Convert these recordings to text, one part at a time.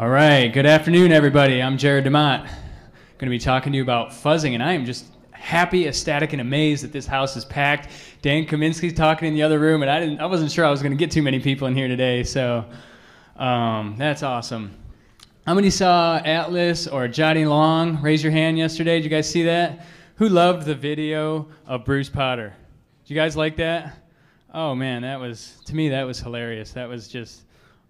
All right, good afternoon, everybody. I'm Jared DeMott. I'm Going to be talking to you about fuzzing, and I am just happy, ecstatic, and amazed that this house is packed. Dan Kaminsky's talking in the other room, and I didn't, I wasn't sure I was going to get too many people in here today, so um, that's awesome. How many saw Atlas or Johnny Long? Raise your hand yesterday. Did you guys see that? Who loved the video of Bruce Potter? Did you guys like that? Oh man, that was to me that was hilarious. That was just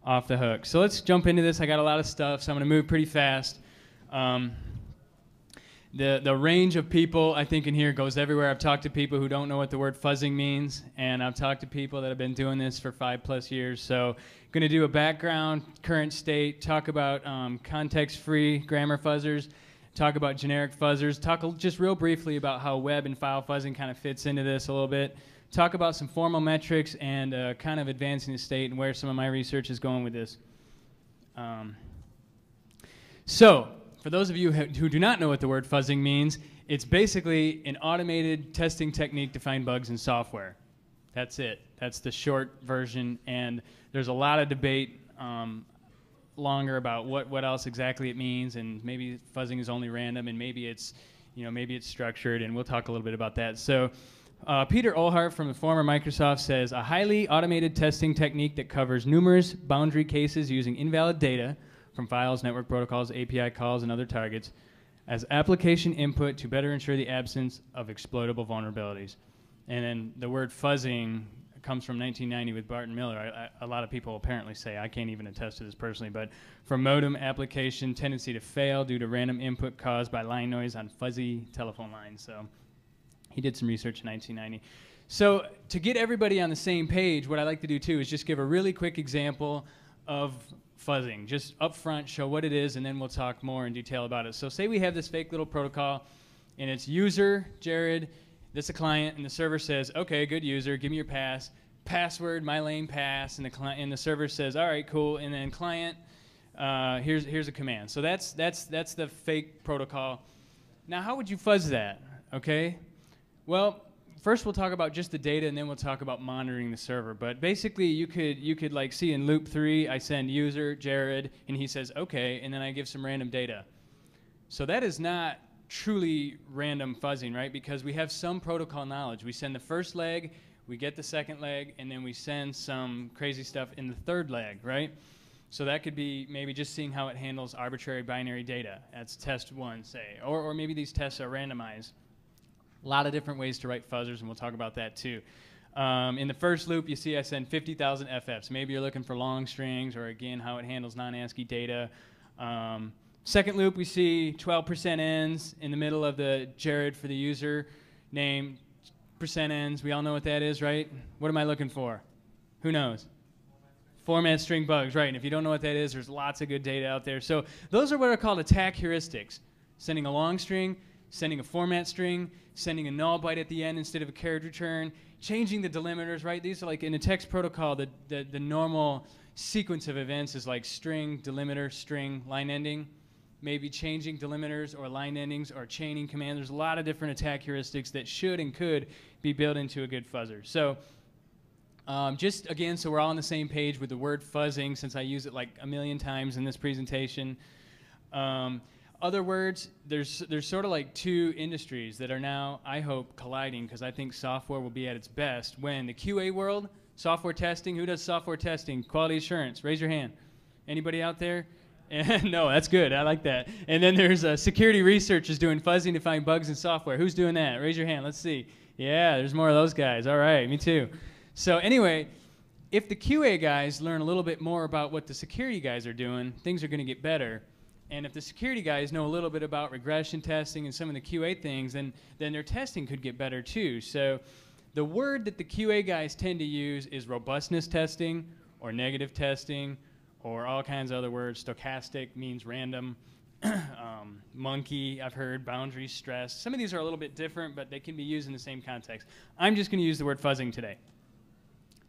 off the hook. So let's jump into this. I got a lot of stuff, so I'm going to move pretty fast. Um, the, the range of people I think in here goes everywhere. I've talked to people who don't know what the word fuzzing means, and I've talked to people that have been doing this for five plus years. So, going to do a background, current state, talk about um, context-free grammar fuzzers, talk about generic fuzzers, talk just real briefly about how web and file fuzzing kind of fits into this a little bit talk about some formal metrics and uh, kind of advancing the state and where some of my research is going with this. Um, so, for those of you who do not know what the word fuzzing means, it's basically an automated testing technique to find bugs in software. That's it. That's the short version, and there's a lot of debate um, longer about what, what else exactly it means, and maybe fuzzing is only random, and maybe it's, you know, maybe it's structured, and we'll talk a little bit about that. So, uh, Peter Oehlert from the former Microsoft says a highly automated testing technique that covers numerous boundary cases using invalid data from files, network protocols, API calls, and other targets as application input to better ensure the absence of exploitable vulnerabilities. And then the word fuzzing comes from 1990 with Barton Miller. I, I, a lot of people apparently say, I can't even attest to this personally, but for modem application tendency to fail due to random input caused by line noise on fuzzy telephone lines. So he did some research in 1990. So to get everybody on the same page, what I like to do too is just give a really quick example of fuzzing. Just up front, show what it is, and then we'll talk more in detail about it. So say we have this fake little protocol, and it's user, Jared, this a client, and the server says, okay, good user, give me your pass. Password, my lane pass, and the client and the server says, all right, cool, and then client, uh, here's here's a command. So that's that's that's the fake protocol. Now, how would you fuzz that? Okay, well, first we'll talk about just the data and then we'll talk about monitoring the server. But basically you could you could like see in loop 3 I send user Jared and he says okay and then I give some random data. So that is not truly random fuzzing, right? Because we have some protocol knowledge. We send the first leg, we get the second leg, and then we send some crazy stuff in the third leg, right? So that could be maybe just seeing how it handles arbitrary binary data. That's test one, say. Or, or maybe these tests are randomized. A lot of different ways to write fuzzers, and we'll talk about that too. Um, in the first loop, you see I send 50,000 FFs. Maybe you're looking for long strings or, again, how it handles non-ASCII data. Um, second loop, we see 12% ends in the middle of the Jared for the user name. Percent ends, we all know what that is, right? What am I looking for? Who knows? Format string bugs, right. And if you don't know what that is, there's lots of good data out there. So those are what are called attack heuristics. Sending a long string, sending a format string, sending a null byte at the end instead of a carriage return, changing the delimiters, right? These are like in a text protocol, the, the, the normal sequence of events is like string, delimiter, string, line ending. Maybe changing delimiters or line endings or chaining commands. There's a lot of different attack heuristics that should and could be built into a good fuzzer. So um, just again, so we're all on the same page with the word fuzzing, since I use it like a million times in this presentation. Um, other words, there's there's sort of like two industries that are now, I hope, colliding because I think software will be at its best when the QA world, software testing. Who does software testing? Quality assurance. Raise your hand. Anybody out there? no, that's good. I like that. And then there's uh, security researchers doing fuzzing to find bugs in software. Who's doing that? Raise your hand. Let's see. Yeah, there's more of those guys. All right, me too. So anyway, if the QA guys learn a little bit more about what the security guys are doing, things are going to get better. And if the security guys know a little bit about regression testing and some of the QA things, then, then their testing could get better too. So the word that the QA guys tend to use is robustness testing or negative testing or all kinds of other words. Stochastic means random. um, monkey, I've heard, boundary stress. Some of these are a little bit different, but they can be used in the same context. I'm just going to use the word fuzzing today.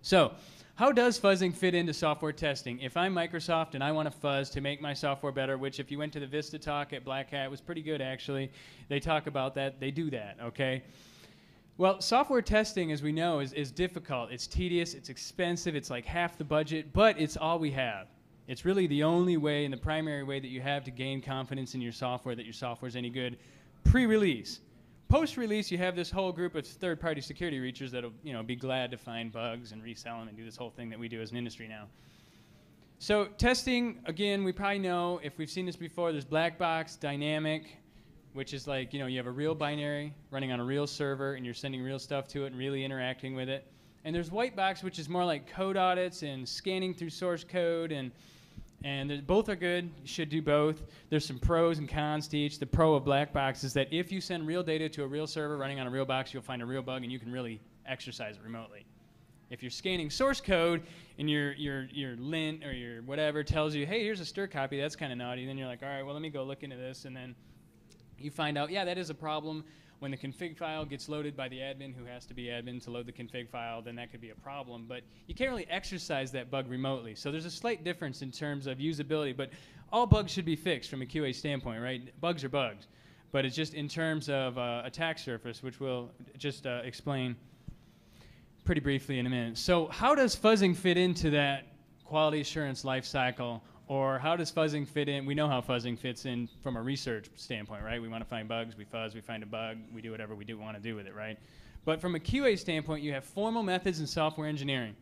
So how does fuzzing fit into software testing? If I'm Microsoft and I want to fuzz to make my software better, which if you went to the Vista talk at Black Hat, was pretty good actually. They talk about that. They do that, okay? Well, software testing, as we know, is, is difficult. It's tedious, it's expensive, it's like half the budget, but it's all we have. It's really the only way and the primary way that you have to gain confidence in your software that your software is any good pre-release. Post-release, you have this whole group of third-party security reachers that'll you know be glad to find bugs and resell them and do this whole thing that we do as an industry now. So testing, again, we probably know if we've seen this before. There's black box, dynamic, which is like you know you have a real binary running on a real server and you're sending real stuff to it and really interacting with it. And there's white box, which is more like code audits and scanning through source code and and both are good. You should do both. There's some pros and cons to each. The pro of black box is that if you send real data to a real server running on a real box, you'll find a real bug and you can really exercise it remotely. If you're scanning source code and your your your lint or your whatever tells you, hey, here's a strcpy, that's kind of naughty. Then you're like, all right, well, let me go look into this, and then you find out, yeah, that is a problem. When the config file gets loaded by the admin, who has to be admin to load the config file, then that could be a problem. But you can't really exercise that bug remotely. So there's a slight difference in terms of usability. But all bugs should be fixed from a QA standpoint, right? Bugs are bugs. But it's just in terms of uh, attack surface, which we'll just uh, explain pretty briefly in a minute. So how does fuzzing fit into that quality assurance lifecycle or how does fuzzing fit in? We know how fuzzing fits in from a research standpoint, right? We want to find bugs, we fuzz, we find a bug, we do whatever we do want to do with it, right? But from a QA standpoint, you have formal methods in software engineering.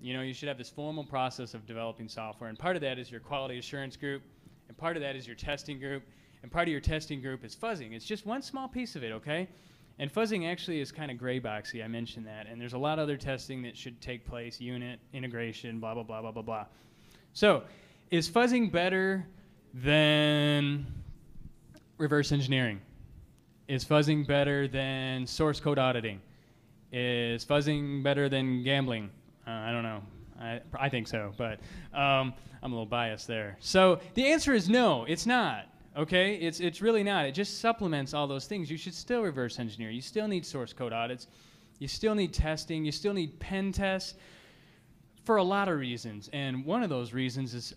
You know, you should have this formal process of developing software, and part of that is your quality assurance group, and part of that is your testing group, and part of your testing group is fuzzing. It's just one small piece of it, okay? And fuzzing actually is kind of gray boxy. I mentioned that, and there's a lot of other testing that should take place: unit integration, blah blah blah blah blah blah. So is fuzzing better than reverse engineering? Is fuzzing better than source code auditing? Is fuzzing better than gambling? Uh, I don't know. I, I think so, but um, I'm a little biased there. So the answer is no, it's not. Okay, it's it's really not. It just supplements all those things. You should still reverse engineer. You still need source code audits. You still need testing. You still need pen tests for a lot of reasons. And one of those reasons is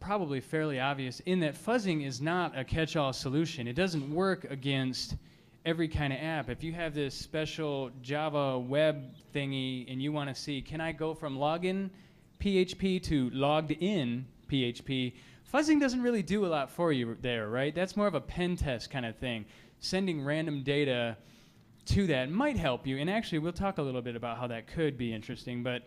probably fairly obvious in that fuzzing is not a catch-all solution. It doesn't work against every kind of app. If you have this special Java web thingy and you want to see, can I go from login PHP to logged in PHP, fuzzing doesn't really do a lot for you there, right? That's more of a pen test kind of thing. Sending random data to that might help you. And actually, we'll talk a little bit about how that could be interesting, but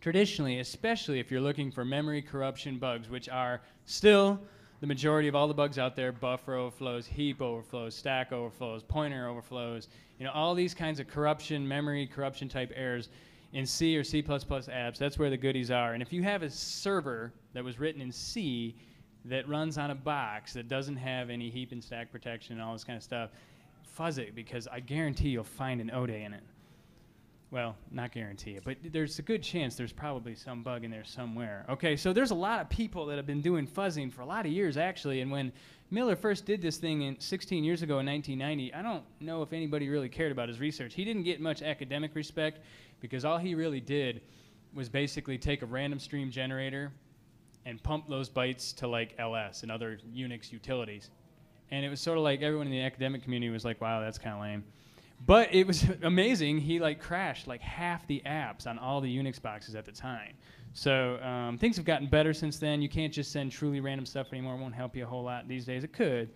traditionally, especially if you're looking for memory corruption bugs, which are still the majority of all the bugs out there buffer overflows, heap overflows, stack overflows, pointer overflows, you know, all these kinds of corruption, memory corruption type errors in C or C apps, that's where the goodies are. And if you have a server that was written in C that runs on a box that doesn't have any heap and stack protection and all this kind of stuff, fuzz it because I guarantee you'll find an 0day in it. Well, not guarantee it, but there's a good chance there's probably some bug in there somewhere. Okay, so there's a lot of people that have been doing fuzzing for a lot of years actually, and when Miller first did this thing in 16 years ago in 1990, I don't know if anybody really cared about his research. He didn't get much academic respect because all he really did was basically take a random stream generator and pump those bytes to like LS and other Unix utilities. And it was sort of like everyone in the academic community was like, wow, that's kind of lame. But it was amazing. He like crashed like half the apps on all the Unix boxes at the time. So um, things have gotten better since then. You can't just send truly random stuff anymore. It won't help you a whole lot these days. It could,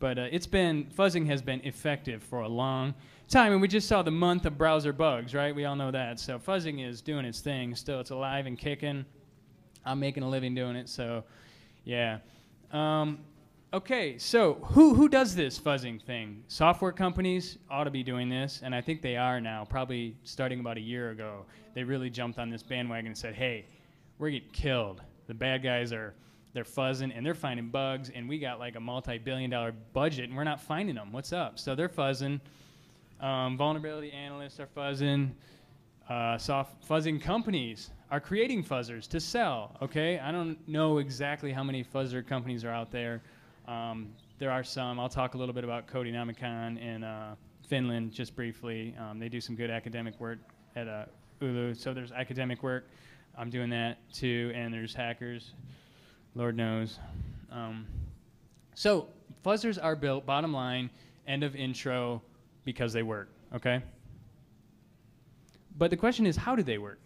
but uh, it's been fuzzing has been effective for a long time, and we just saw the month of browser bugs, right? We all know that. So fuzzing is doing its thing. Still, it's alive and kicking. I'm making a living doing it. So, yeah. Um, Okay, so who who does this fuzzing thing? Software companies ought to be doing this, and I think they are now. Probably starting about a year ago, they really jumped on this bandwagon and said, "Hey, we're getting killed. The bad guys are they're fuzzing and they're finding bugs, and we got like a multi-billion-dollar budget, and we're not finding them. What's up?" So they're fuzzing. Um, vulnerability analysts are fuzzing. Uh, soft fuzzing companies are creating fuzzers to sell. Okay, I don't know exactly how many fuzzer companies are out there. Um, there are some. I'll talk a little bit about Codenomicon in uh, Finland just briefly. Um, they do some good academic work at uh, Oulu. So there's academic work. I'm doing that too. And there's hackers. Lord knows. Um, so fuzzers are built, bottom line, end of intro, because they work. Okay? But the question is, how do they work?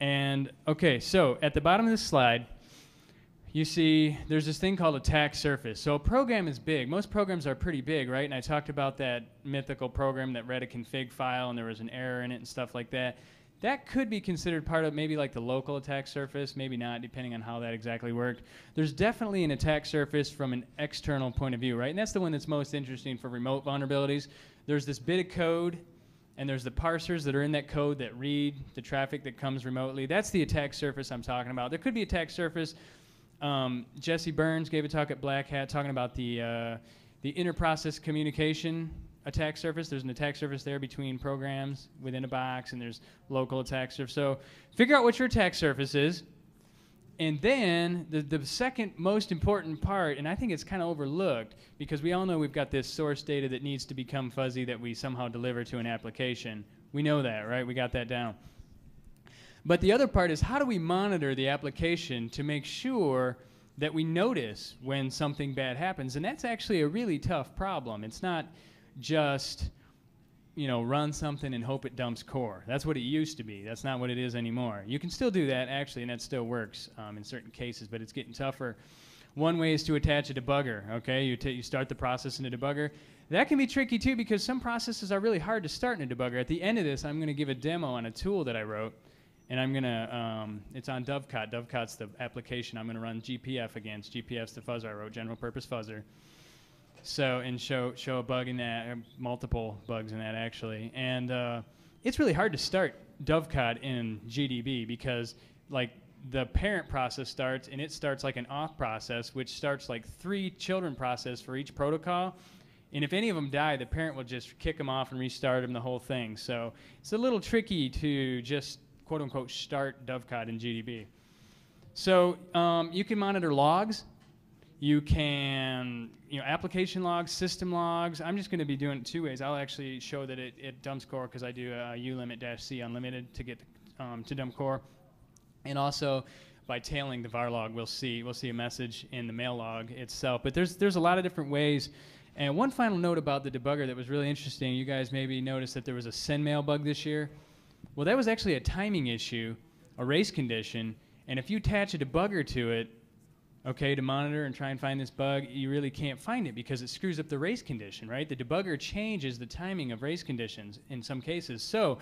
And okay, so at the bottom of this slide, you see there's this thing called attack surface. So a program is big. Most programs are pretty big, right? And I talked about that mythical program that read a config file and there was an error in it and stuff like that. That could be considered part of maybe like the local attack surface, maybe not, depending on how that exactly worked. There's definitely an attack surface from an external point of view, right? And that's the one that's most interesting for remote vulnerabilities. There's this bit of code and there's the parsers that are in that code that read the traffic that comes remotely. That's the attack surface I'm talking about. There could be attack surface um, Jesse Burns gave a talk at Black Hat talking about the uh, the inter-process communication attack surface. There's an attack surface there between programs within a box, and there's local attack surface. So figure out what your attack surface is, and then the the second most important part, and I think it's kind of overlooked because we all know we've got this source data that needs to become fuzzy that we somehow deliver to an application. We know that, right? We got that down. But the other part is how do we monitor the application to make sure that we notice when something bad happens? And that's actually a really tough problem. It's not just you know, run something and hope it dumps core. That's what it used to be. That's not what it is anymore. You can still do that actually, and that still works um, in certain cases, but it's getting tougher. One way is to attach a debugger. Okay, you, you start the process in a debugger. That can be tricky too because some processes are really hard to start in a debugger. At the end of this, I'm going to give a demo on a tool that I wrote and I'm gonna, um, it's on Dovecot. Dovecot's the application I'm gonna run GPF against. GPF's the fuzzer I wrote, general purpose fuzzer. So, and show, show a bug in that, multiple bugs in that actually. And uh, it's really hard to start Dovecot in GDB because like the parent process starts and it starts like an auth process, which starts like three children process for each protocol. And if any of them die, the parent will just kick them off and restart them the whole thing. So it's a little tricky to just quote unquote start Dovecot in GDB. So um, you can monitor logs. You can, you know, application logs, system logs. I'm just going to be doing it two ways. I'll actually show that it, it dumps core because I do a ulimit-c unlimited to get um, to dump core, and also by tailing the var log, we'll see we'll see a message in the mail log itself. But there's there's a lot of different ways. And one final note about the debugger that was really interesting. You guys maybe noticed that there was a Sendmail bug this year. Well, that was actually a timing issue, a race condition, and if you attach a debugger to it, okay, to monitor and try and find this bug, you really can't find it because it screws up the race condition, right? The debugger changes the timing of race conditions in some cases. So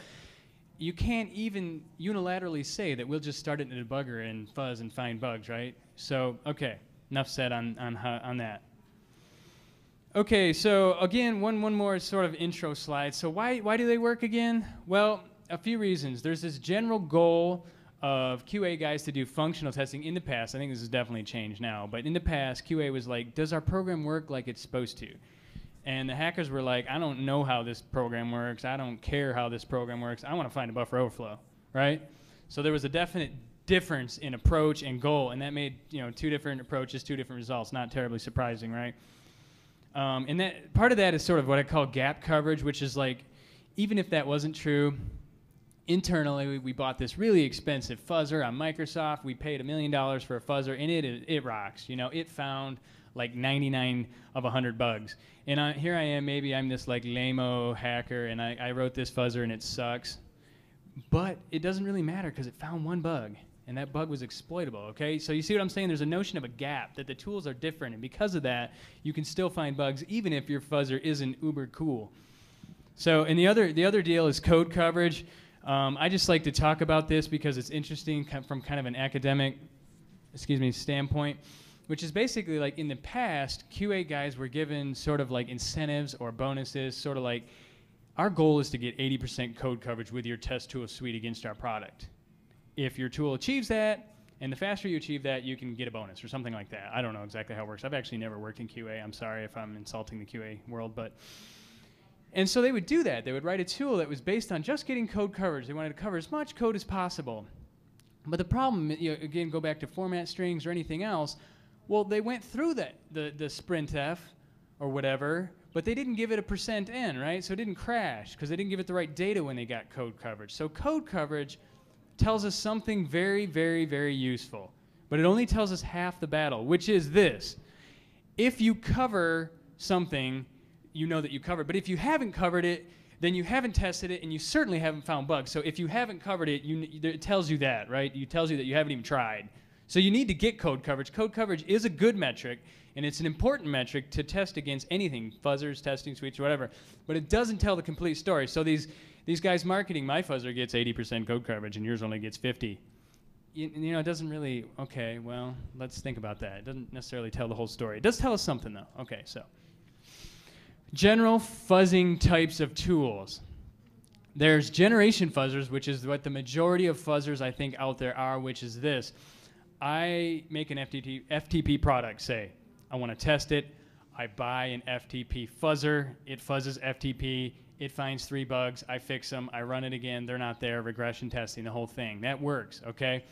you can't even unilaterally say that we'll just start it in a debugger and fuzz and find bugs, right? So, okay, enough said on, on, on that. Okay, so again, one, one more sort of intro slide. So why, why do they work again? Well, a few reasons. There's this general goal of QA guys to do functional testing in the past. I think this has definitely changed now, but in the past, QA was like, does our program work like it's supposed to? And the hackers were like, I don't know how this program works. I don't care how this program works. I want to find a buffer overflow, right? So there was a definite difference in approach and goal, and that made you know two different approaches, two different results. Not terribly surprising, right? Um, and that part of that is sort of what I call gap coverage, which is like, even if that wasn't true, internally we bought this really expensive fuzzer on Microsoft. We paid a million dollars for a fuzzer, and it it rocks. You know, it found like 99 of 100 bugs. And I, here I am, maybe I'm this like lameo hacker, and I, I wrote this fuzzer and it sucks. But it doesn't really matter because it found one bug, and that bug was exploitable. Okay, so you see what I'm saying? There's a notion of a gap that the tools are different, and because of that, you can still find bugs even if your fuzzer isn't uber cool. So, and the other the other deal is code coverage. Um, I just like to talk about this because it's interesting from kind of an academic, excuse me, standpoint, which is basically like in the past, QA guys were given sort of like incentives or bonuses, sort of like our goal is to get 80% code coverage with your test tool suite against our product. If your tool achieves that, and the faster you achieve that, you can get a bonus or something like that. I don't know exactly how it works. I've actually never worked in QA. I'm sorry if I'm insulting the QA world, but and so they would do that. They would write a tool that was based on just getting code coverage. They wanted to cover as much code as possible. But the problem, you know, again, go back to format strings or anything else. Well, they went through that the the sprintf or whatever, but they didn't give it a percent n, right? So it didn't crash because they didn't give it the right data when they got code coverage. So code coverage tells us something very, very, very useful, but it only tells us half the battle, which is this: if you cover something you know that you covered. But if you haven't covered it, then you haven't tested it and you certainly haven't found bugs. So if you haven't covered it, you, it tells you that, right? It tells you that you haven't even tried. So you need to get code coverage. Code coverage is a good metric, and it's an important metric to test against anything, fuzzers, testing suites, whatever. But it doesn't tell the complete story. So these these guys marketing my fuzzer gets 80% code coverage, and yours only gets 50. You, you know, it doesn't really. Okay, well, let's think about that. It doesn't necessarily tell the whole story. It does tell us something though. Okay, so general fuzzing types of tools. There's generation fuzzers, which is what the majority of fuzzers I think out there are, which is this. I make an FTP, FTP product, say. I want to test it. I buy an FTP fuzzer. It fuzzes FTP. It finds three bugs. I fix them. I run it again. They're not there. Regression testing, the whole thing. That works, okay?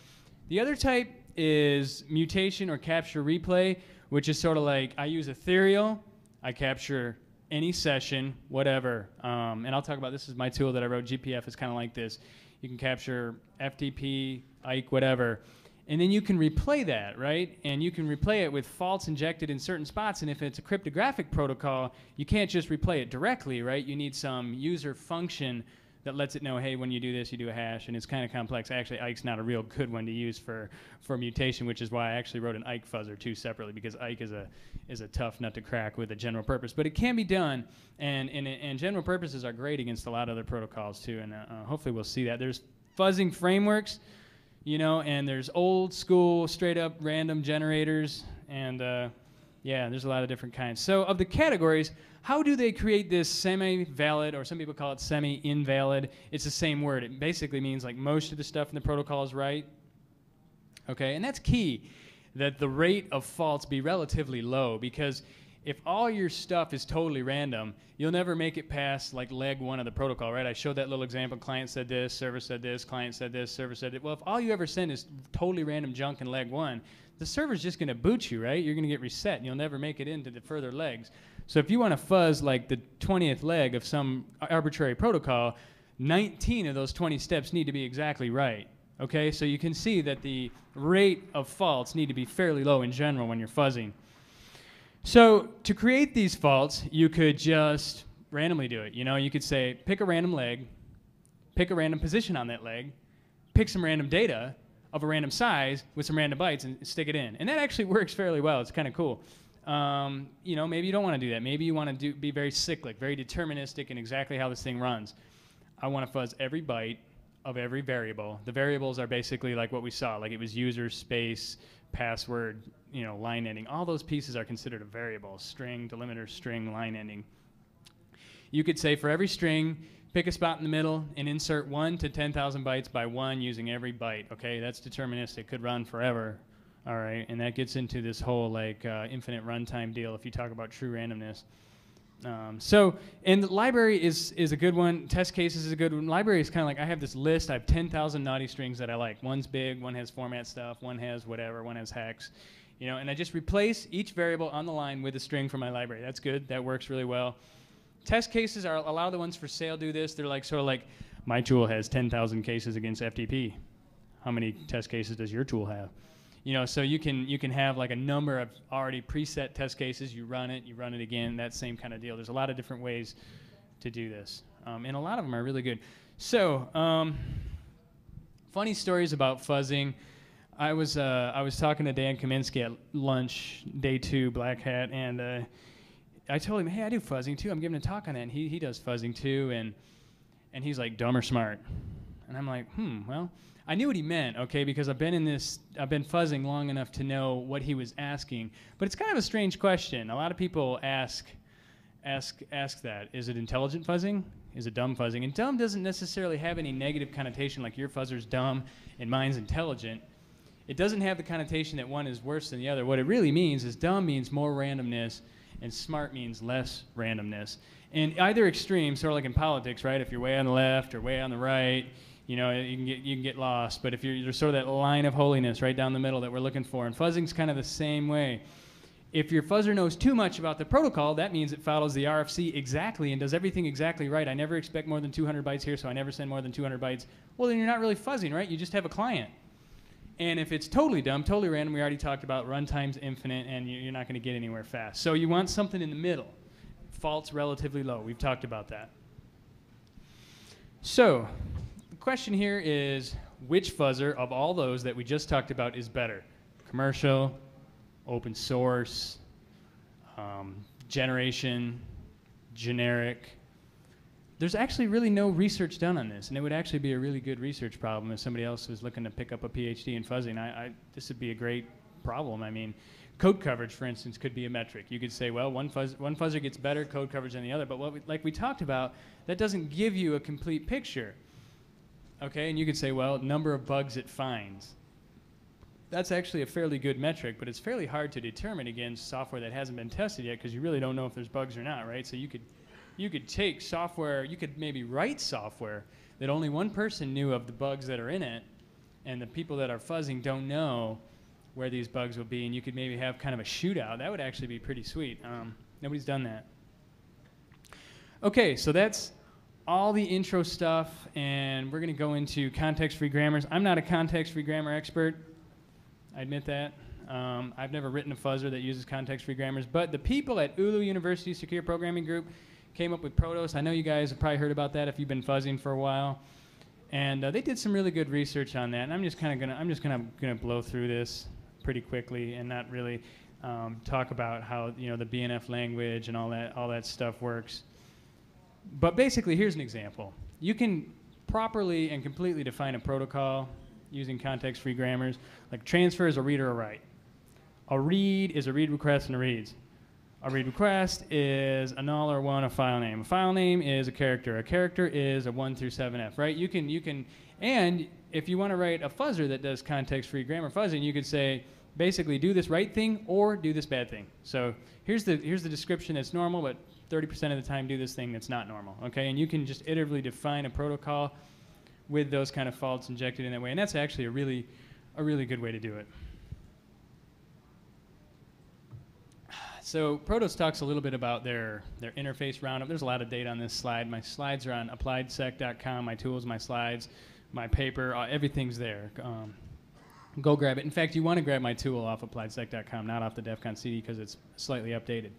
The other type is mutation or capture replay, which is sort of like I use Ethereal. I capture any session, whatever. Um, and I'll talk about this is my tool that I wrote. GPF is kind of like this. You can capture FTP, Ike, whatever and then you can replay that, right? And you can replay it with faults injected in certain spots. And if it's a cryptographic protocol, you can't just replay it directly, right? You need some user function that lets it know, hey, when you do this, you do a hash, and it's kind of complex. Actually, Ike's not a real good one to use for, for mutation, which is why I actually wrote an Ike fuzzer too separately because Ike is a is a tough nut to crack with a general purpose. But it can be done, and and, and general purposes are great against a lot of other protocols too. And uh, uh hopefully we'll see that. There's fuzzing frameworks you know, and there's old school, straight up random generators, and uh, yeah, there's a lot of different kinds. So, of the categories, how do they create this semi valid, or some people call it semi invalid? It's the same word. It basically means like most of the stuff in the protocol is right. Okay, and that's key that the rate of faults be relatively low because if all your stuff is totally random, you'll never make it past like leg one of the protocol, right? I showed that little example. Client said this, server said this, client said this, server said it. Well, if all you ever send is totally random junk in leg one, the server's just going to boot you, right? You're going to get reset, and you'll never make it into the further legs. So if you want to fuzz like the 20th leg of some arbitrary protocol, 19 of those 20 steps need to be exactly right. Okay, so you can see that the rate of faults need to be fairly low in general when you're fuzzing. So to create these faults, you could just randomly do it. You know, you could say pick a random leg, pick a random position on that leg, pick some random data of a random size with some random bytes and stick it in. And that actually works fairly well. It's kind of cool. Um, you know, maybe you don't want to do that. Maybe you want to be very cyclic, very deterministic in exactly how this thing runs. I want to fuzz every byte of every variable. The variables are basically like what we saw, like it was user space, password, you know, line ending. All those pieces are considered a variable, string, delimiter, string, line ending. You could say for every string, pick a spot in the middle and insert 1 to 10,000 bytes by 1 using every byte. Okay, that's deterministic. Could run forever. All right, and that gets into this whole like uh, infinite runtime deal if you talk about true randomness. Um, so, and the library is is a good one. Test cases is a good one. Library is kind of like I have this list. I have 10,000 naughty strings that I like. One's big, one has format stuff, one has whatever, one has hex, you know. And I just replace each variable on the line with a string from my library. That's good. That works really well. Test cases are a lot of the ones for sale do this. They're like sort of like my tool has 10,000 cases against FTP. How many test cases does your tool have? you know, so you can you can have like a number of already preset test cases. You run it, you run it again. That same kind of deal. There's a lot of different ways to do this, um, and a lot of them are really good. So, um, funny stories about fuzzing. I was uh, I was talking to Dan Kaminsky at lunch, day two, Black Hat, and uh, I told him, "Hey, I do fuzzing too. I'm giving a talk on that." And he he does fuzzing too, and and he's like, "Dumb or smart?" And I'm like, "Hmm, well." I knew what he meant, okay, because I've been in this, I've been fuzzing long enough to know what he was asking. But it's kind of a strange question. A lot of people ask, ask, ask that. Is it intelligent fuzzing? Is it dumb fuzzing? And dumb doesn't necessarily have any negative connotation, like your fuzzer's dumb and mine's intelligent. It doesn't have the connotation that one is worse than the other. What it really means is dumb means more randomness, and smart means less randomness. And either extreme, sort of like in politics, right? If you're way on the left or way on the right, you know, you can get you can get lost. But if you're there's sort of that line of holiness right down the middle that we're looking for, and fuzzing's kind of the same way. If your fuzzer knows too much about the protocol, that means it follows the RFC exactly and does everything exactly right. I never expect more than 200 bytes here, so I never send more than 200 bytes. Well, then you're not really fuzzing, right? You just have a client. And if it's totally dumb, totally random, we already talked about runtime's infinite, and you're not going to get anywhere fast. So you want something in the middle. Faults relatively low. We've talked about that. So, the question here is which fuzzer of all those that we just talked about is better? Commercial, open source, um, generation, generic. There's actually really no research done on this, and it would actually be a really good research problem if somebody else was looking to pick up a PhD in fuzzing. I, I, this would be a great problem. I mean, code coverage, for instance, could be a metric. You could say, well, one, fuzz, one fuzzer gets better code coverage than the other, but what we, like we talked about, that doesn't give you a complete picture. Okay, and you could say, well, number of bugs it finds. That's actually a fairly good metric, but it's fairly hard to determine against software that hasn't been tested yet because you really don't know if there's bugs or not, right? So you could, you could take software, you could maybe write software that only one person knew of the bugs that are in it, and the people that are fuzzing don't know where these bugs will be, and you could maybe have kind of a shootout. That would actually be pretty sweet. Um, nobody's done that. Okay, so that's all the intro stuff, and we're going to go into context-free grammars. I'm not a context-free grammar expert. I admit that. Um, I've never written a fuzzer that uses context-free grammars, but the people at Oulu University Secure Programming Group came up with Protos. I know you guys have probably heard about that if you've been fuzzing for a while, and uh, they did some really good research on that. And I'm just kind of gonna I'm just gonna gonna blow through this pretty quickly and not really um, talk about how you know the BNF language and all that all that stuff works. But basically, here's an example. You can properly and completely define a protocol using context-free grammars. Like transfer is a read or a write. A read is a read request and a reads. A read request is a null or one a file name. A file name is a character. A character is a one through seven f. Right? You can you can and if you want to write a fuzzer that does context-free grammar fuzzing, you could say basically do this right thing or do this bad thing. So here's the here's the description that's normal, but 30% of the time do this thing that's not normal. Okay, and you can just iteratively define a protocol with those kind of faults injected in that way, and that's actually a really a really good way to do it. So Protos talks a little bit about their, their interface roundup. There's a lot of data on this slide. My slides are on appliedsec.com, my tools, my slides, my paper, uh, everything's there. Um, go grab it. In fact, you want to grab my tool off appliedsec.com, not off the DEF CON CD because it's slightly updated.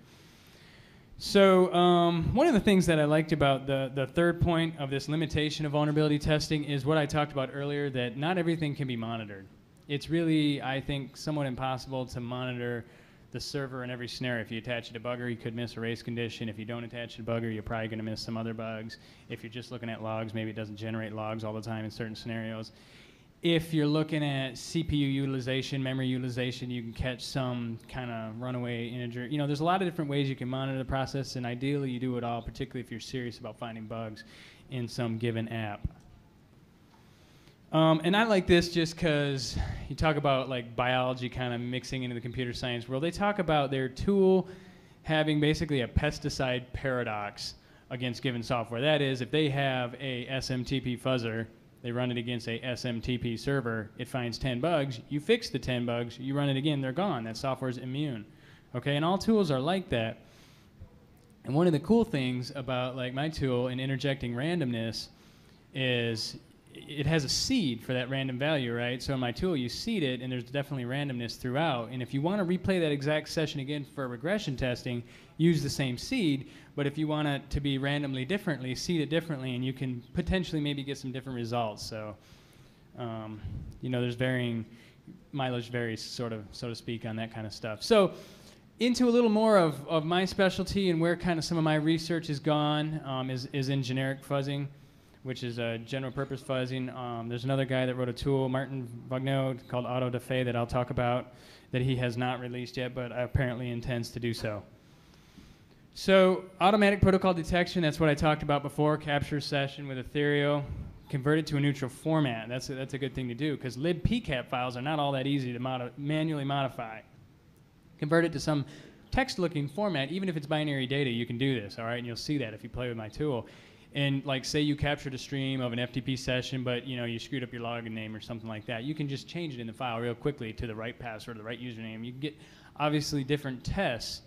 So um, one of the things that I liked about the, the third point of this limitation of vulnerability testing is what I talked about earlier, that not everything can be monitored. It's really, I think, somewhat impossible to monitor the server in every scenario. If you attach a debugger, you could miss a race condition. If you don't attach a debugger, you're probably going to miss some other bugs. If you're just looking at logs, maybe it doesn't generate logs all the time in certain scenarios if you're looking at CPU utilization, memory utilization, you can catch some kind of runaway integer. You know, there's a lot of different ways you can monitor the process, and ideally you do it all, particularly if you're serious about finding bugs in some given app. Um, and I like this just because you talk about like biology kind of mixing into the computer science world. They talk about their tool having basically a pesticide paradox against given software. That is, if they have a SMTP fuzzer, they run it against a SMTP server, it finds 10 bugs, you fix the 10 bugs, you run it again, they're gone. That software is immune. Okay, and all tools are like that. And one of the cool things about like my tool in interjecting randomness is it has a seed for that random value, right? So in my tool, you seed it, and there's definitely randomness throughout. And if you want to replay that exact session again for regression testing, use the same seed. But if you want it to be randomly differently, seed it differently, and you can potentially maybe get some different results. So, um, you know, there's varying mileage varies, sort of, so to speak, on that kind of stuff. So, into a little more of, of my specialty and where kind of some of my research has gone um, is, is in generic fuzzing which is a general purpose fuzzing. Um, there's another guy that wrote a tool, Martin Vuagnoux, called Auto AutoDaFe that I'll talk about that he has not released yet, but apparently intends to do so. So automatic protocol detection, that's what I talked about before, capture session with Ethereal, convert it to a neutral format. That's a, that's a good thing to do because libpcap files are not all that easy to modi manually modify. Convert it to some text looking format, even if it's binary data, you can do this, all right? And you'll see that if you play with my tool and like say you captured a stream of an FTP session, but you know you screwed up your login name or something like that, you can just change it in the file real quickly to the right password, or the right username. You can get obviously different tests,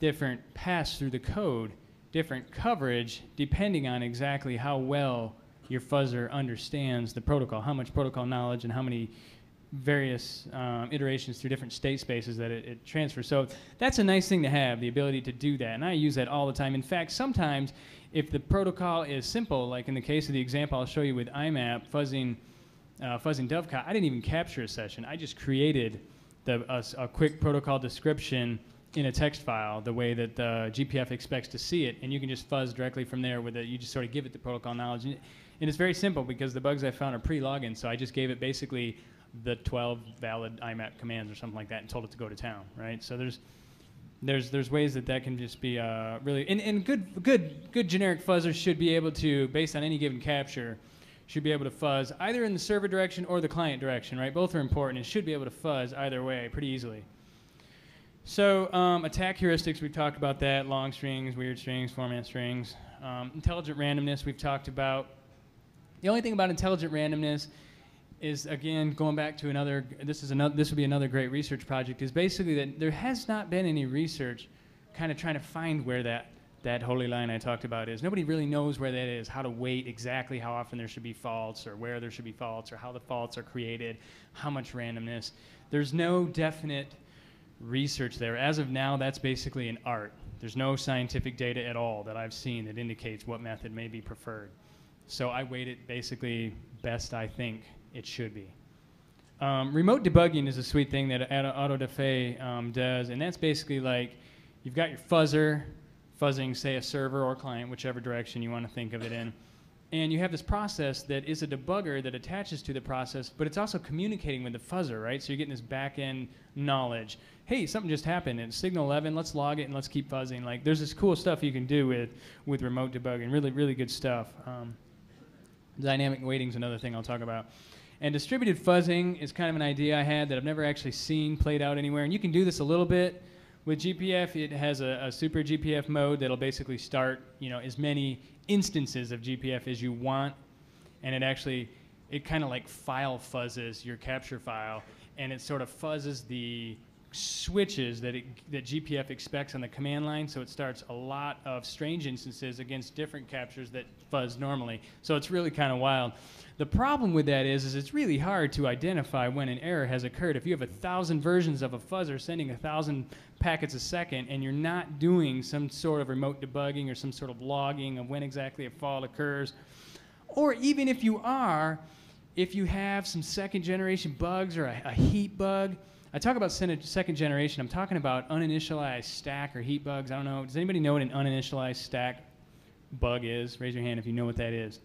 different pass through the code, different coverage depending on exactly how well your fuzzer understands the protocol, how much protocol knowledge and how many various um, iterations through different state spaces that it, it, transfers. So that's a nice thing to have, the ability to do that. And I use that all the time. In fact, sometimes if the protocol is simple, like in the case of the example I'll show you with IMAP fuzzing, uh, fuzzing Dovecot, I didn't even capture a session. I just created the, a, a quick protocol description in a text file the way that the GPF expects to see it, and you can just fuzz directly from there with it. You just sort of give it the protocol knowledge. And, and it's very simple because the bugs I found are pre-login, so I just gave it basically the 12 valid IMAP commands or something like that and told it to go to town, right? So there's there's there's ways that that can just be uh, really and, and good good good generic fuzzers should be able to based on any given capture should be able to fuzz either in the server direction or the client direction, right? Both are important. and should be able to fuzz either way pretty easily. So um, attack heuristics, we've talked about that. Long strings, weird strings, format strings. Um, intelligent randomness, we've talked about. The only thing about intelligent randomness is again going back to another. This is another. This would be another great research project. Is basically that there has not been any research, kind of trying to find where that that holy line I talked about is. Nobody really knows where that is, how to weight exactly how often there should be faults, or where there should be faults, or how the faults are created, how much randomness. There's no definite research there. As of now, that's basically an art. There's no scientific data at all that I've seen that indicates what method may be preferred. So I weight it basically best I think it should be. Um, remote debugging is a sweet thing that AutoDaFe um, does, and that's basically like you've got your fuzzer, fuzzing, say, a server or client, whichever direction you want to think of it in. And you have this process that is a debugger that attaches to the process, but it's also communicating with the fuzzer, right? So you're getting this back end knowledge. Hey, something just happened. It's signal 11. Let's log it and let's keep fuzzing. Like, there's this cool stuff you can do with, with remote debugging. Really, really good stuff. Um, dynamic weighting is another thing I'll talk about. And distributed fuzzing is kind of an idea I had that I've never actually seen played out anywhere. And you can do this a little bit with GPF. It has a, a super GPF mode that'll basically start, you know, as many instances of GPF as you want, and it actually it kind of like file fuzzes your capture file, and it sort of fuzzes the switches that, it, that GPF expects on the command line, so it starts a lot of strange instances against different captures that fuzz normally. So it's really kind of wild. The problem with that is, is it's really hard to identify when an error has occurred. If you have a thousand versions of a fuzzer sending a thousand packets a second, and you're not doing some sort of remote debugging or some sort of logging of when exactly a fault occurs, or even if you are, if you have some second generation bugs or a, a heap bug, I talk about second generation. I'm talking about uninitialized stack or heap bugs. I don't know. Does anybody know what an uninitialized stack bug is? Raise your hand if you know what that is.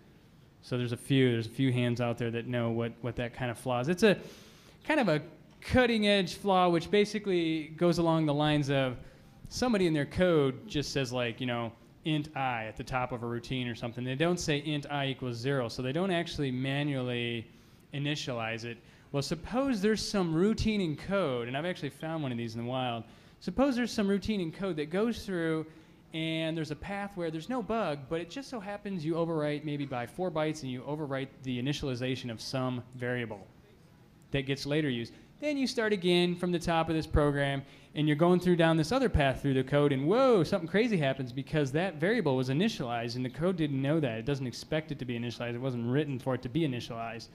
So there's a few. There's a few hands out there that know what, what that kind of flaw is. It's a kind of a cutting edge flaw, which basically goes along the lines of somebody in their code just says like you know int i at the top of a routine or something. They don't say int i equals zero, so they don't actually manually initialize it well, suppose there's some routine in code, and I've actually found one of these in the wild. Suppose there's some routine in code that goes through and there's a path where there's no bug, but it just so happens you overwrite maybe by four bytes and you overwrite the initialization of some variable that gets later used. Then you start again from the top of this program and you're going through down this other path through the code and whoa, something crazy happens because that variable was initialized and the code didn't know that. It doesn't expect it to be initialized. It wasn't written for it to be initialized.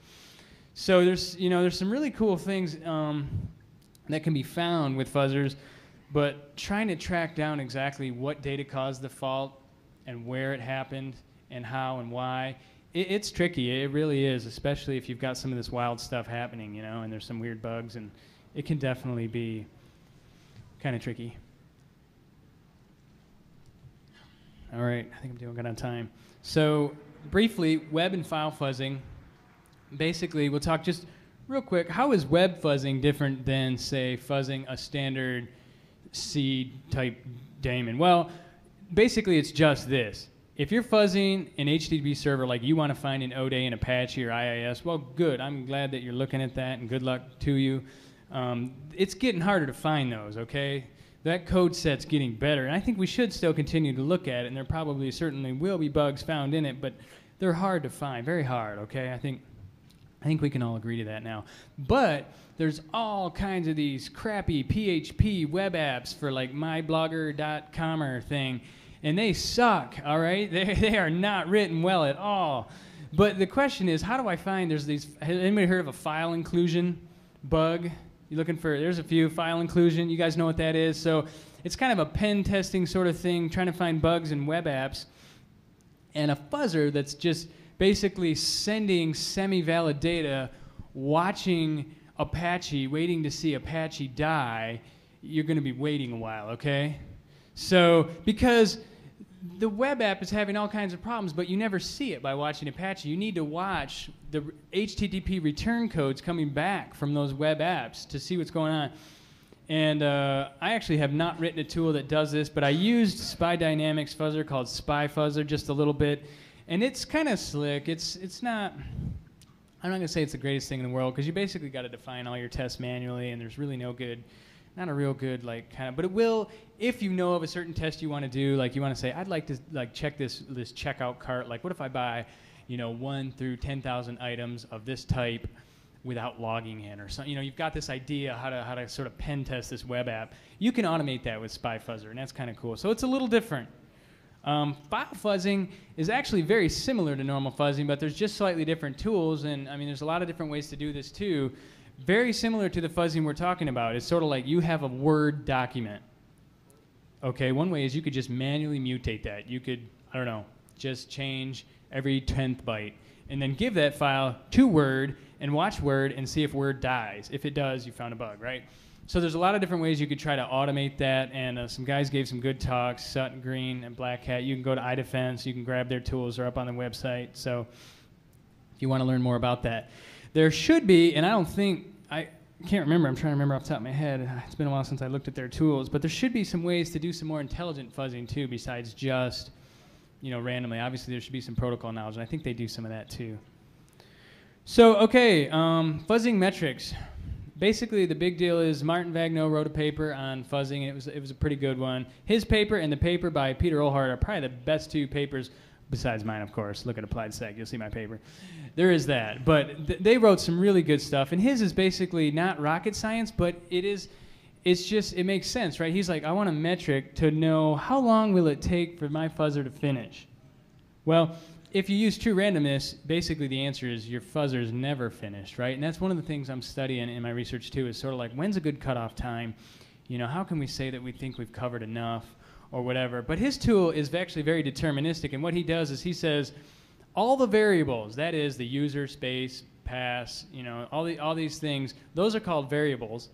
So there's you know there's some really cool things um, that can be found with fuzzers, but trying to track down exactly what data caused the fault and where it happened and how and why it, it's tricky. It really is, especially if you've got some of this wild stuff happening, you know, and there's some weird bugs, and it can definitely be kind of tricky. All right, I think I'm doing good on time. So briefly, web and file fuzzing basically, we'll talk just real quick. How is web fuzzing different than, say, fuzzing a standard C type daemon? Well, basically, it's just this. If you're fuzzing an HTTP server like you want to find an 0day in Apache or IIS, well, good. I'm glad that you're looking at that, and good luck to you. Um, it's getting harder to find those, okay? That code set's getting better, and I think we should still continue to look at it, and there probably certainly will be bugs found in it, but they're hard to find, very hard, okay? I think I think we can all agree to that now. But there's all kinds of these crappy PHP web apps for like myblogger.com or thing, and they suck, all right? They, they are not written well at all. But the question is, how do I find there's these, has anybody heard of a file inclusion bug? You're looking for, there's a few, file inclusion. You guys know what that is? So it's kind of a pen testing sort of thing, trying to find bugs in web apps. and a fuzzer that's just basically sending semi-valid data, watching Apache, waiting to see Apache die, you're going to be waiting a while, okay? So, because the web app is having all kinds of problems, but you never see it by watching Apache. You need to watch the HTTP return codes coming back from those web apps to see what's going on. And uh, I actually have not written a tool that does this, but I used SPI Dynamics fuzzer called SPI Fuzzer just a little bit, and it's kind of slick. It's it's not. I'm not gonna say it's the greatest thing in the world because you basically got to define all your tests manually, and there's really no good, not a real good like kind of. But it will if you know of a certain test you want to do. Like you want to say, I'd like to like check this this checkout cart. Like what if I buy, you know, one through ten thousand items of this type without logging in or something. You know, you've got this idea how to how to sort of pen test this web app. You can automate that with SPI Fuzzer, and that's kind of cool. So it's a little different. Um, file fuzzing is actually very similar to normal fuzzing, but there's just slightly different tools, and I mean, there's a lot of different ways to do this too. Very similar to the fuzzing we're talking about. It's sort of like you have a Word document. Okay, one way is you could just manually mutate that. You could, I don't know, just change every 10th byte and then give that file to Word and watch Word and see if Word dies. If it does, you found a bug, right? So there's a lot of different ways you could try to automate that, and uh, some guys gave some good talks, Sutton Greene and Black Hat. You can go to iDefense, you can grab their tools, they're up on the website. So if you want to learn more about that. There should be, and I don't think, I can't remember, I'm trying to remember off the top of my head. It's been a while since I looked at their tools, but there should be some ways to do some more intelligent fuzzing too, besides just, you know, randomly. Obviously, there should be some protocol knowledge, and I think they do some of that too. So, okay, um, fuzzing metrics. Basically, the big deal is Martin Vuagnoux wrote a paper on fuzzing, it was, it was a pretty good one. His paper and the paper by Peter Oehlert are probably the best two papers, besides mine, of course. Look at Applied Sec, you'll see my paper. There is that. But th- they wrote some really good stuff, and his is basically not rocket science, but it is it's just it makes sense right he's like i want a metric to know how long will it take for my fuzzer to finish well if you use true randomness, basically the answer is your fuzzer is never finished, right? And that's one of the things I'm studying in my research too. Is sort of like when's a good cutoff time? You know, how can we say that we think we've covered enough or whatever? But his tool is actually very deterministic, and what he does is he says all the variables, that is the user space, pass, you know, all the all these things, those are called variables.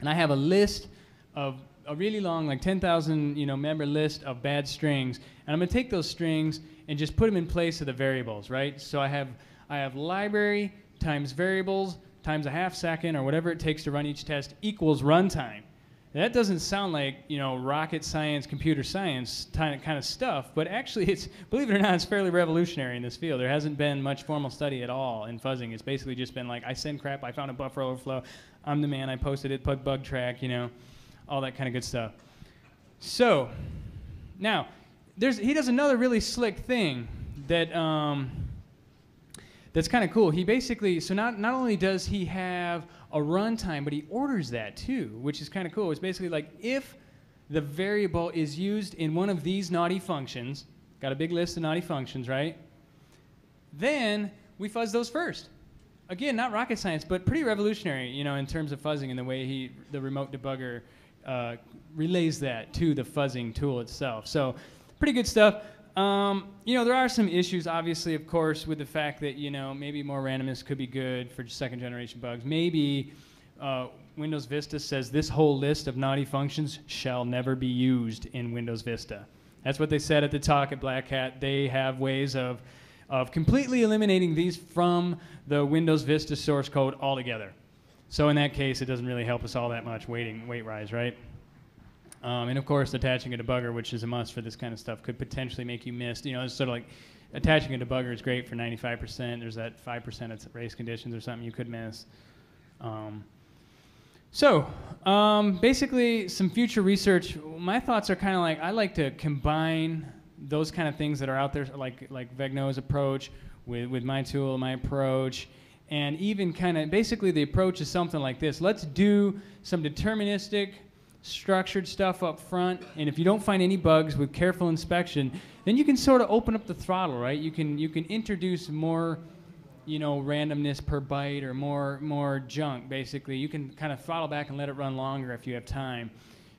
And I have a list of a really long, like 10,000, you know, member list of bad strings, and I'm going to take those strings and just put them in place of the variables, right? So I have I have library times variables times a half second or whatever it takes to run each test equals runtime. That doesn't sound like you know rocket science, computer science kind of stuff, but actually, it's believe it or not, it's fairly revolutionary in this field. There hasn't been much formal study at all in fuzzing. It's basically just been like I send crap, I found a buffer overflow, I'm the man, I posted it, bug Bugtraq, you know, all that kind of good stuff. So, now there's he does another really slick thing that um, that's kind of cool. He basically so not not only does he have a runtime, but he orders that too, which is kind of cool. It's basically like if the variable is used in one of these naughty functions, got a big list of naughty functions, right? Then we fuzz those first. Again, not rocket science, but pretty revolutionary, you know, in terms of fuzzing and the way he the remote debugger uh, relays that to the fuzzing tool itself. So pretty good stuff. Um, you know, there are some issues, obviously, of course, with the fact that, you know, maybe more randomness could be good for second generation bugs. Maybe uh, Windows Vista says this whole list of naughty functions shall never be used in Windows Vista. That's what they said at the talk at Black Hat. They have ways of, of completely eliminating these from the Windows Vista source code altogether. So in that case, it doesn't really help us all that much waiting, wait rise, right? Um, and of course, attaching a debugger, which is a must for this kind of stuff, could potentially make you miss. You know, it's sort of like attaching a debugger is great for 95%. There's that 5% of race conditions or something you could miss. Um, so, um, basically, some future research. My thoughts are kind of like I like to combine those kind of things that are out there, like like Vuagnoux's approach with with my tool, my approach, and even kind of basically the approach is something like this. Let's do some deterministic structured stuff up front, and if you don't find any bugs with careful inspection, then you can sort of open up the throttle, right? You can you can introduce more, you know, randomness per byte or more more junk. Basically, you can kind of throttle back and let it run longer if you have time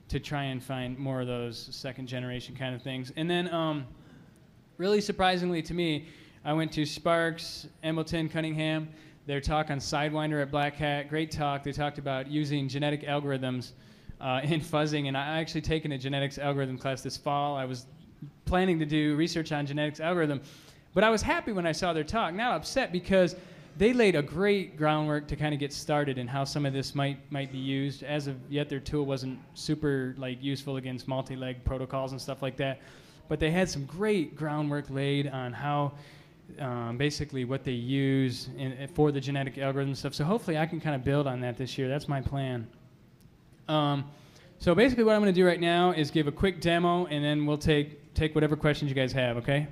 to try and find more of those second generation kind of things. And then um, really surprisingly to me, I went to Sparks, Embleton, Cunningham, their talk on Sidewinder at Black Hat. Great talk. They talked about using genetic algorithms uh, in fuzzing, and I actually taken a genetics algorithm class this fall. I was planning to do research on genetics algorithm, but I was happy when I saw their talk. Now upset because they laid a great groundwork to kind of get started in how some of this might might be used. As of yet, their tool wasn't super like useful against multi-leg protocols and stuff like that, but they had some great groundwork laid on how um, basically what they use in, for the genetic algorithm stuff. So hopefully I can kind of build on that this year. That's my plan. Um, so basically what I'm going to do right now is give a quick demo, and then we'll take, take whatever questions you guys have, okay?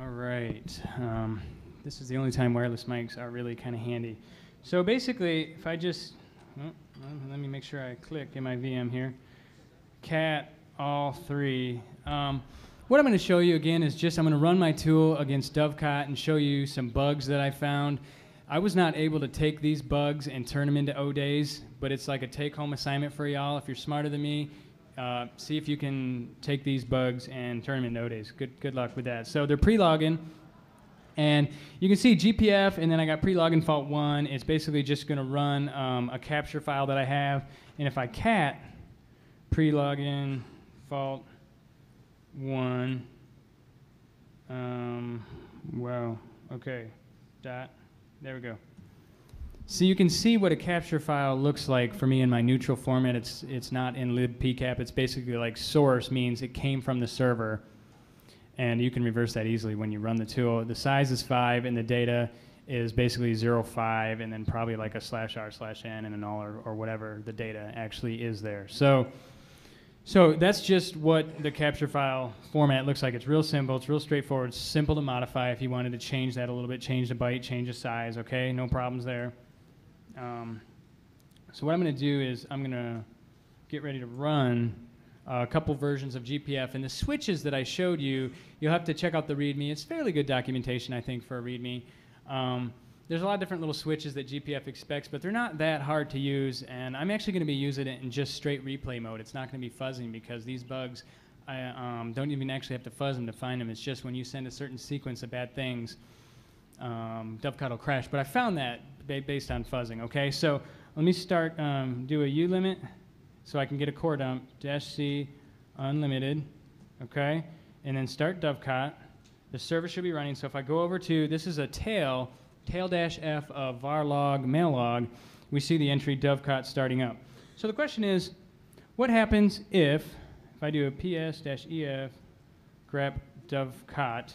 All right. Um, this is the only time wireless mics are really kind of handy. So basically, if I just, oh, let me make sure I click in my VM here. Cat, all three. Um, what I'm going to show you again is just I'm going to run my tool against Dovecot and show you some bugs that I found. I was not able to take these bugs and turn them into 0days, but it's like a take-home assignment for y'all. If you're smarter than me, uh, see if you can take these bugs and turn them into 0days. Good, good luck with that. So they're pre-login. And you can see GPF, and then I got pre-login fault one. It's basically just going to run um, a capture file that I have. And if I cat pre-login fault one, um, okay, dot, there we go. So you can see what a capture file looks like for me in my neutral format. It's, it's not in libpcap. It's basically like source means it came from the server and you can reverse that easily when you run the tool. The size is 5, and the data is basically zero five, and then probably like a slash r slash n and an all or, or whatever the data actually is there. So, so that's just what the capture file format looks like. It's real simple. It's real straightforward. It's simple to modify if you wanted to change that a little bit, change the byte, change the size. Okay, no problems there. Um, so what I'm going to do is I'm going to get ready to run a couple versions of GPF. And the switches that I showed you, you'll have to check out the README. It's fairly good documentation, I think, for a README. Um, there's a lot of different little switches that GPF expects, but they're not that hard to use. And I'm actually going to be using it in just straight replay mode. It's not going to be fuzzing because these bugs, I um, don't even actually have to fuzz them to find them. It's just when you send a certain sequence of bad things, um, Dovecot will crash. But I found that ba based on fuzzing. Okay, so let me start um, do a ulimit so I can get a core dump, dash C, unlimited, okay? And then start dovecot. The server should be running. So if I go over to, this is a tail, tail dash F of var log, mail log, we see the entry dovecot starting up. So the question is, what happens if, if I do a ps dash ef grep dovecot,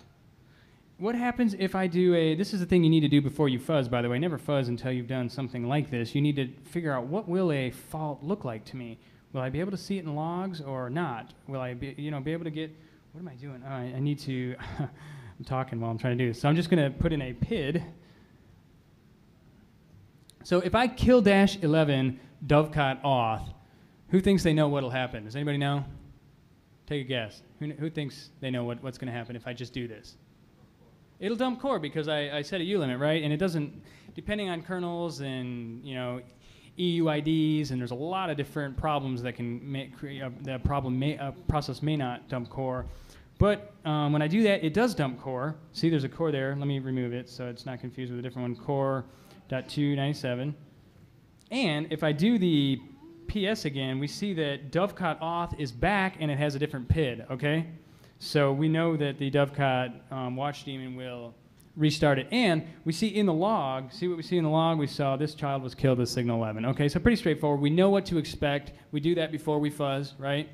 what happens if I do a, this is the thing you need to do before you fuzz, by the way. Never fuzz until you've done something like this. You need to figure out what will a fault look like to me. Will I be able to see it in logs or not? Will I be, you know, be able to get, what am I doing? Oh, I, I need to, I'm talking while I'm trying to do this. So I'm just going to put in a PID. So if I kill dash 11 dovecot auth, who thinks they know what will happen? Does anybody know? Take a guess. Who, who thinks they know what, what's going to happen if I just do this? It'll dump core because I, I set a ulimit, right? And it doesn't, depending on kernels and, you know, EUIDs, and there's a lot of different problems that can make create a, the problem may, a process may not dump core. But um, when I do that, it does dump core. See, there's a core there. Let me remove it so it's not confused with a different one. Core.297. And if I do the PS again, we see that dovecot auth is back and it has a different PID, okay? So we know that the Dovecot um, watch daemon will restart it. And we see in the log, see what we see in the log? We saw this child was killed with signal 11. Okay, so pretty straightforward. We know what to expect. We do that before we fuzz, right?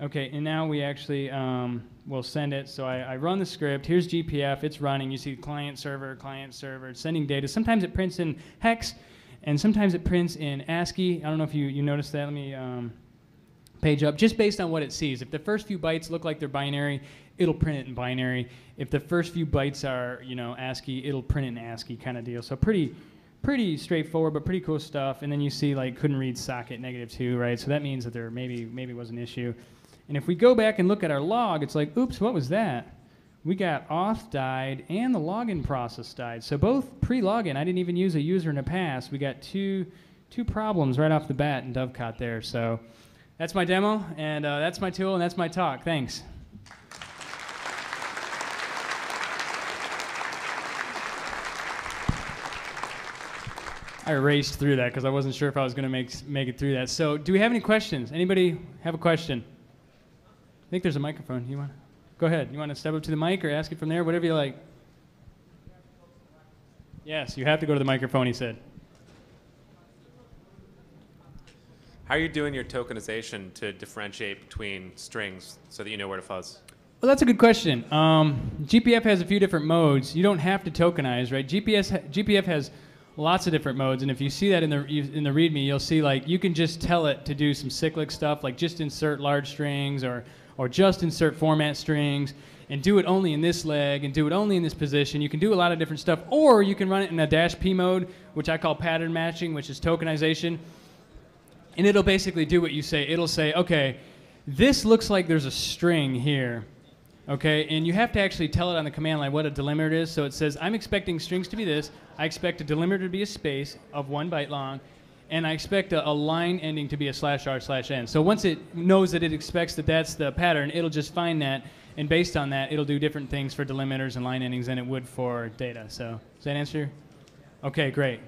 Okay, and now we actually um, will send it. So I, I, run the script. Here's GPF. It's running. You see client server, client server. It's sending data. Sometimes it prints in hex, and sometimes it prints in ASCII. I don't know if you, you noticed that. Let me um, page up just based on what it sees. If the first few bytes look like they're binary, it'll print it in binary. If the first few bytes are, you know, ASCII, it'll print it in ASCII kind of deal. So pretty pretty straightforward, but pretty cool stuff. And then you see like couldn't read socket negative two, right? So that means that there maybe maybe was an issue. And if we go back and look at our log, it's like, oops, what was that? we got auth died and the login process died. So both pre-login, I didn't even use a user in a pass. We got two two problems right off the bat in Dovecot there. So that's my demo, and uh, that's my tool, and that's my talk. Thanks. I raced through that because I wasn't sure if I was going to make make it through that. So, do we have any questions? Anybody have a question? I think there's a microphone. You want? Go ahead. You want to step up to the mic or ask it from there? Whatever you like. Yes, you have to go to the microphone. He said. How are you doing your tokenization to differentiate between strings so that you know where to fuzz? Well, that's a good question. Um, GPF has a few different modes. You don't have to tokenize, right? GPS ha- GPF has lots of different modes, and if you see that in the in the README, you'll see like you can just tell it to do some cyclic stuff, like just insert large strings or or just insert format strings and do it only in this leg and do it only in this position. You can do a lot of different stuff, or you can run it in a dash P mode, which I call pattern matching, which is tokenization and it'll basically do what you say. It'll say, okay, this looks like there's a string here. Okay, and you have to actually tell it on the command line what a delimiter is. So it says, I'm expecting strings to be this. I expect a delimiter to be a space of one byte long, and I expect a, a line ending to be a slash r slash n. So once it knows that it expects that that's the pattern, it'll just find that, and based on that, it'll do different things for delimiters and line endings than it would for data. So does that answer? Okay, great.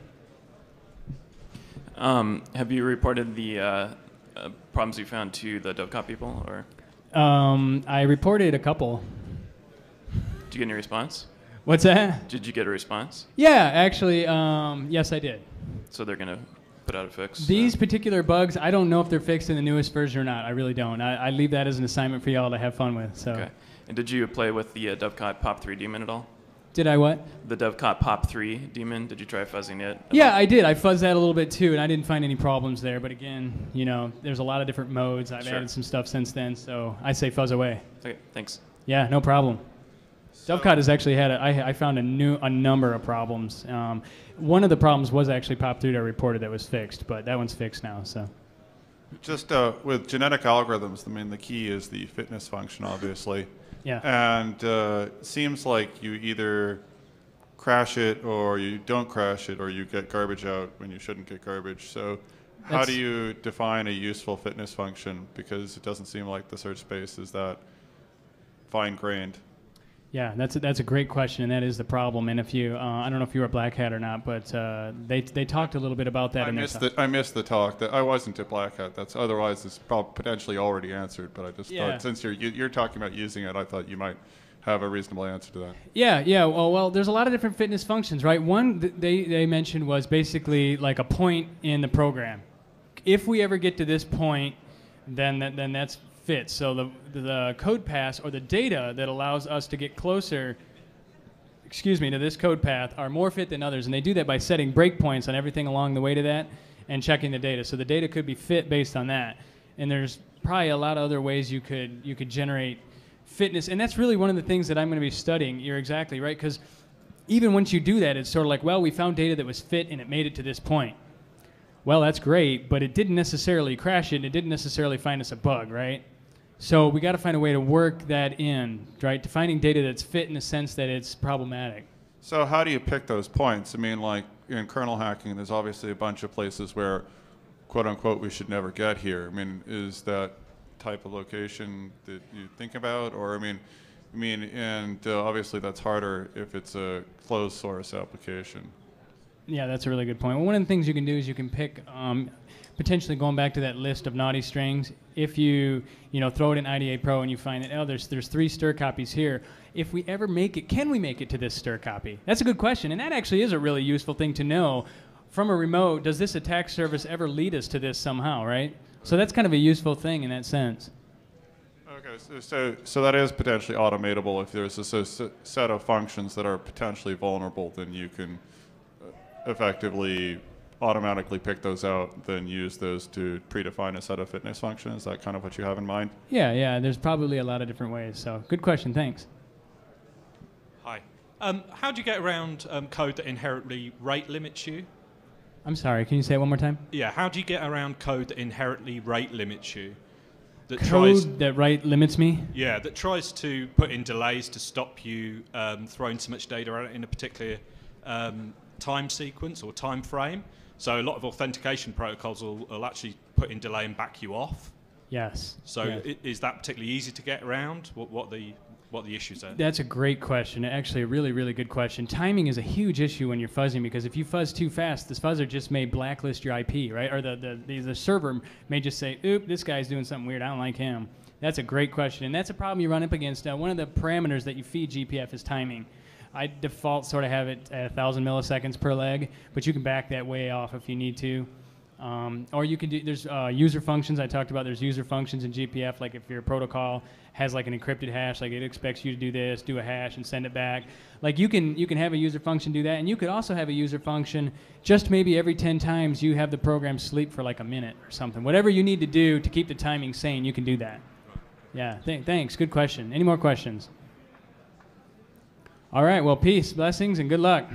Um, have you reported the uh, uh, problems you found to the Dovecot people, or Um, I reported a couple. did you get any response? What's that? Did you get a response? Yeah, actually, um, yes, I did. So they're gonna put out a fix. These uh, particular bugs, I don't know if they're fixed in the newest version or not. I really don't. I, I leave that as an assignment for y'all to have fun with. So, okay. And did you play with the uh, Dovecot Pop 3 daemon at all? Did I what? The Dovecot Pop 3 daemon. Did you try fuzzing it? Yeah. I did. I fuzzed that a little bit too, and I didn't find any problems there. But again, you know, there's a lot of different modes. I've Sure. added some stuff since then, so I say fuzz away. Okay. Thanks. Yeah, no problem. Dovecot has actually had a, I, I found a new a number of problems. Um, one of the problems was actually Pop 3 that I reported that was fixed, but that one's fixed now. So Just uh, with genetic algorithms, I mean, the key is the fitness function, obviously. Yeah. And uh, it seems like you either crash it or you don't crash it or you get garbage out when you shouldn't get garbage. So, how That's- do you define a useful fitness function? Because it doesn't seem like the search space is that fine grained. Yeah, that's a, that's a great question, and that is the problem. And if you, uh, I don't know if you were a Black Hat or not, but uh, they they talked a little bit about that I in missed, the, I missed the talk. That I wasn't at Black Hat. That's otherwise it's prob- potentially already answered. But I just Yeah. thought since you're you, you're talking about using it, I thought you might have a reasonable answer to that. Yeah, yeah. Well, well, there's a lot of different fitness functions, right? One th- they they mentioned was basically like a point in the program. If we ever get to this point, then that, then that's fit. So the the code pass or the data that allows us to get closer, excuse me, to this code path are more fit than others, and they do that by setting breakpoints on everything along the way to that and checking the data. So the data could be fit based on that, and there's probably a lot of other ways you could you could generate fitness, and that's really one of the things that I'm going to be studying. You're exactly right, because even once you do that, it's sort of like, well, we found data that was fit and it made it to this point. Well, that's great, but it didn't necessarily crash it, and it didn't necessarily find us a bug, right? So we got to find a way to work that in, right? To finding data that's fit in the sense that it's problematic. So how do you pick those points? I mean, like in kernel hacking, there's obviously a bunch of places where, quote unquote, we should never get here. I mean, is that type of location that you think about, or I mean, I mean, and uh, obviously that's harder if it's a closed source application. Yeah, that's a really good point. Well, one of the things you can do is you can pick, um, potentially going back to that list of naughty strings. If you, you know, throw it in IDA Pro and you find that oh, there's there's three strcpys here. If we ever make it, can we make it to this strcpy? That's a good question, and that actually is a really useful thing to know from a remote. Does this attack service ever lead us to this somehow? Right. So that's kind of a useful thing in that sense. Okay, so, so so that is potentially automatable. If there's a s- set of functions that are potentially vulnerable, then you can uh, effectively automatically pick those out, then use those to predefine a set of fitness functions. Is that kind of what you have in mind? Yeah, yeah. There's probably a lot of different ways. So good question. Thanks. Hi. Um, how do you get around um, code that inherently rate limits you? I'm sorry. Can you say it one more time? Yeah, how do you get around code that inherently rate limits you? that tries Code that right limits me. yeah that tries to put in delays to stop you um, throwing so much data out in a particular um, time sequence or time frame. So a lot of authentication protocols will, will actually put in delay and back you off. Yes. So yes. is that particularly easy to get around? What, what the what the issues are? That's a great question. Actually, a really, really good question. Timing is a huge issue when you're fuzzing because if you fuzz too fast, this fuzzer just may blacklist your IP, right? Or the, the, the, the server may just say, oop, this guy's doing something weird. I don't like him. That's a great question. And that's a problem you run up against. Uh, one of the parameters that you feed GPF is timing. I default sort of have it at 1,000 milliseconds per leg, but you can back that way off if you need to. Um, or you can do, there's uh, user functions I talked about. There's user functions in GPF, like if your protocol has like an encrypted hash, like it expects you to do this, do a hash and send it back. Like you can, you can have a user function do that. And you could also have a user function just maybe every 10 times you have the program sleep for like a minute or something. Whatever you need to do to keep the timing sane, you can do that. Yeah, th- thanks. Good question. Any more questions? All right, well, peace, blessings, and good luck.